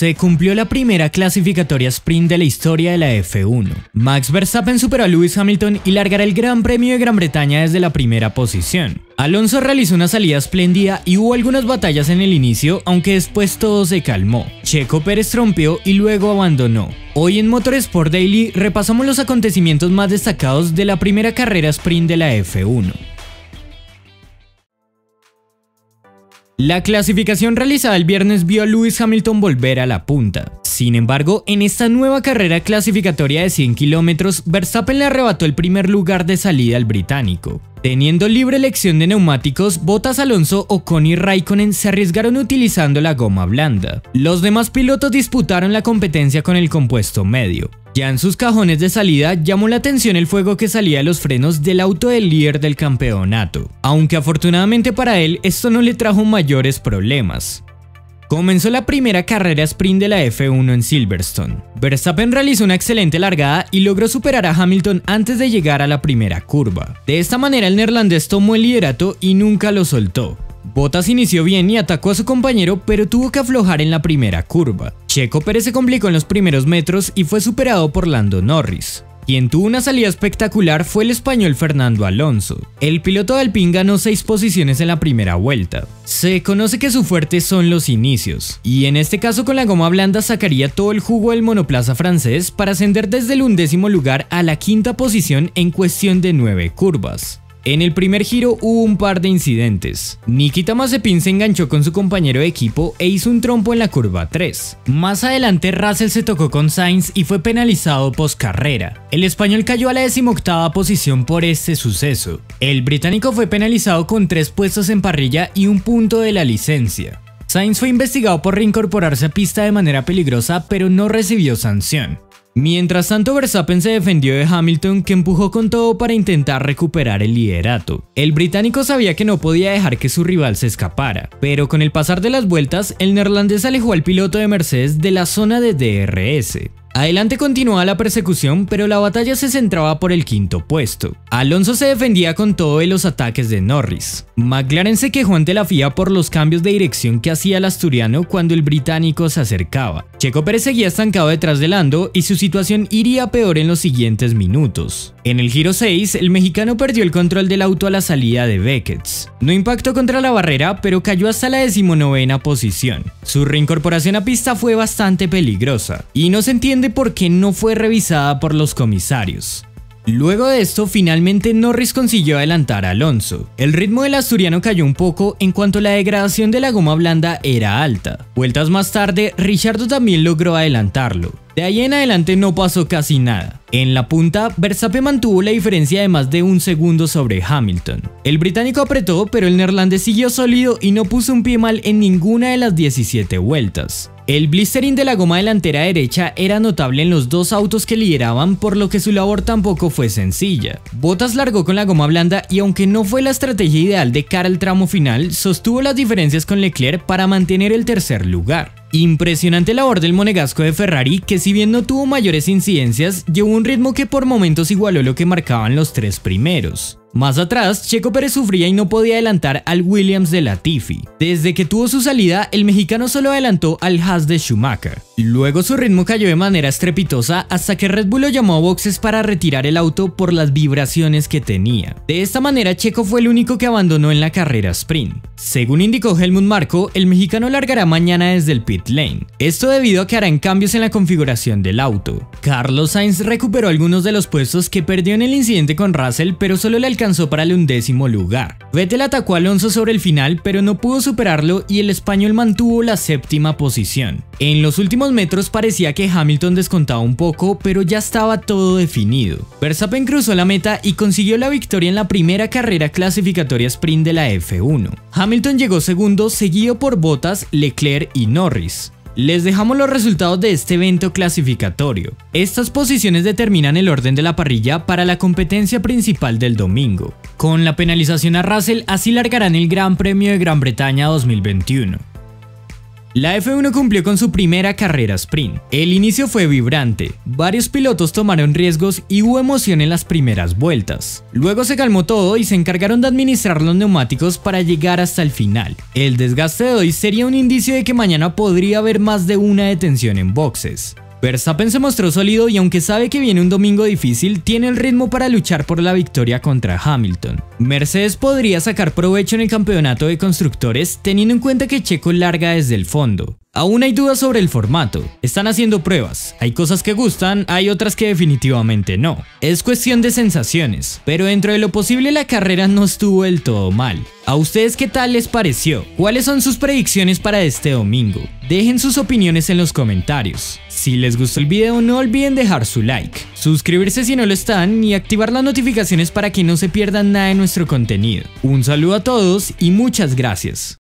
Se cumplió la primera clasificatoria sprint de la historia de la F1. Max Verstappen superó a Lewis Hamilton y largará el Gran Premio de Gran Bretaña desde la primera posición. Alonso realizó una salida espléndida y hubo algunas batallas en el inicio, aunque después todo se calmó. Checo Pérez trompeó y luego abandonó. Hoy en Motorsport Daily repasamos los acontecimientos más destacados de la primera carrera sprint de la F1. La clasificación realizada el viernes vio a Lewis Hamilton volver a la punta. Sin embargo, en esta nueva carrera clasificatoria de 100 kilómetros, Verstappen le arrebató el primer lugar de salida al británico. Teniendo libre elección de neumáticos, Bottas Alonso, Ocon y Raikkonen se arriesgaron utilizando la goma blanda. Los demás pilotos disputaron la competencia con el compuesto medio. Ya en sus cajones de salida llamó la atención el fuego que salía de los frenos del auto del líder del campeonato, aunque afortunadamente para él esto no le trajo mayores problemas. Comenzó la primera carrera sprint de la F1 en Silverstone. Verstappen realizó una excelente largada y logró superar a Hamilton antes de llegar a la primera curva. De esta manera el neerlandés tomó el liderato y nunca lo soltó. Bottas inició bien y atacó a su compañero, pero tuvo que aflojar en la primera curva. Checo Pérez se complicó en los primeros metros y fue superado por Lando Norris. Quien tuvo una salida espectacular fue el español Fernando Alonso. El piloto del Alpine ganó 6 posiciones en la primera vuelta. Se conoce que su fuerte son los inicios, y en este caso con la goma blanda sacaría todo el jugo del monoplaza francés para ascender desde el undécimo lugar a la quinta posición en cuestión de 9 curvas. En el primer giro hubo un par de incidentes. Nikita Mazepin se enganchó con su compañero de equipo e hizo un trompo en la curva 3. Más adelante Russell se tocó con Sainz y fue penalizado post carrera. El español cayó a la decimoctava posición por este suceso. El británico fue penalizado con tres puestos en parrilla y un punto de la licencia. Sainz fue investigado por reincorporarse a pista de manera peligrosa pero no recibió sanción. Mientras tanto, Verstappen se defendió de Hamilton que empujó con todo para intentar recuperar el liderato. El británico sabía que no podía dejar que su rival se escapara, pero con el pasar de las vueltas, el neerlandés alejó al piloto de Mercedes de la zona de DRS. Adelante continuaba la persecución, pero la batalla se centraba por el quinto puesto. Alonso se defendía con todo de los ataques de Norris. McLaren se quejó ante la FIA por los cambios de dirección que hacía el asturiano cuando el británico se acercaba. Checo Pérez seguía estancado detrás de Lando y su situación iría peor en los siguientes minutos. En el giro 6, el mexicano perdió el control del auto a la salida de Beckett. No impactó contra la barrera, pero cayó hasta la decimonovena posición. Su reincorporación a pista fue bastante peligrosa, y no se entiende por qué no fue revisada por los comisarios. Luego de esto, finalmente Norris consiguió adelantar a Alonso. El ritmo del asturiano cayó un poco en cuanto la degradación de la goma blanda era alta. Vueltas más tarde, Richardo también logró adelantarlo. De ahí en adelante no pasó casi nada. En la punta, Verstappen mantuvo la diferencia de más de un segundo sobre Hamilton. El británico apretó, pero el neerlandés siguió sólido y no puso un pie mal en ninguna de las 17 vueltas. El blistering de la goma delantera derecha era notable en los dos autos que lideraban, por lo que su labor tampoco fue sencilla. Bottas largó con la goma blanda y aunque no fue la estrategia ideal de cara al tramo final, sostuvo las diferencias con Leclerc para mantener el tercer lugar. Impresionante labor del monegasco de Ferrari que si bien no tuvo mayores incidencias, llevó un ritmo que por momentos igualó lo que marcaban los tres primeros. Más atrás, Checo Pérez sufría y no podía adelantar al Williams de Latifi. Desde que tuvo su salida, el mexicano solo adelantó al Haas de Schumacher. Luego su ritmo cayó de manera estrepitosa hasta que Red Bull lo llamó a boxes para retirar el auto por las vibraciones que tenía. De esta manera, Checo fue el único que abandonó en la carrera sprint. Según indicó Helmut Marko, el mexicano largará mañana desde el pit lane. Esto debido a que harán cambios en la configuración del auto. Carlos Sainz recuperó algunos de los puestos que perdió en el incidente con Russell, pero solo le alcanzó para el undécimo lugar. Vettel atacó a Alonso sobre el final, pero no pudo superarlo y el español mantuvo la séptima posición. En los metros parecía que Hamilton descontaba un poco, pero ya estaba todo definido. Verstappen cruzó la meta y consiguió la victoria en la primera carrera clasificatoria sprint de la F1. Hamilton llegó segundo, seguido por Bottas, Leclerc y Norris. Les dejamos los resultados de este evento clasificatorio. Estas posiciones determinan el orden de la parrilla para la competencia principal del domingo. Con la penalización a Russell, así largarán el Gran Premio de Gran Bretaña 2021. La F1 cumplió con su primera carrera sprint. El inicio fue vibrante, varios pilotos tomaron riesgos y hubo emoción en las primeras vueltas. Luego se calmó todo y se encargaron de administrar los neumáticos para llegar hasta el final. El desgaste de hoy sería un indicio de que mañana podría haber más de una detención en boxes. Verstappen se mostró sólido y aunque sabe que viene un domingo difícil, tiene el ritmo para luchar por la victoria contra Hamilton. Mercedes podría sacar provecho en el campeonato de constructores teniendo en cuenta que Checo larga desde el fondo. Aún hay dudas sobre el formato, están haciendo pruebas, hay cosas que gustan, hay otras que definitivamente no. Es cuestión de sensaciones, pero dentro de lo posible la carrera no estuvo del todo mal. ¿A ustedes qué tal les pareció? ¿Cuáles son sus predicciones para este domingo? Dejen sus opiniones en los comentarios. Si les gustó el video no olviden dejar su like, suscribirse si no lo están y activar las notificaciones para que no se pierdan nada de nuestro contenido. Un saludo a todos y muchas gracias.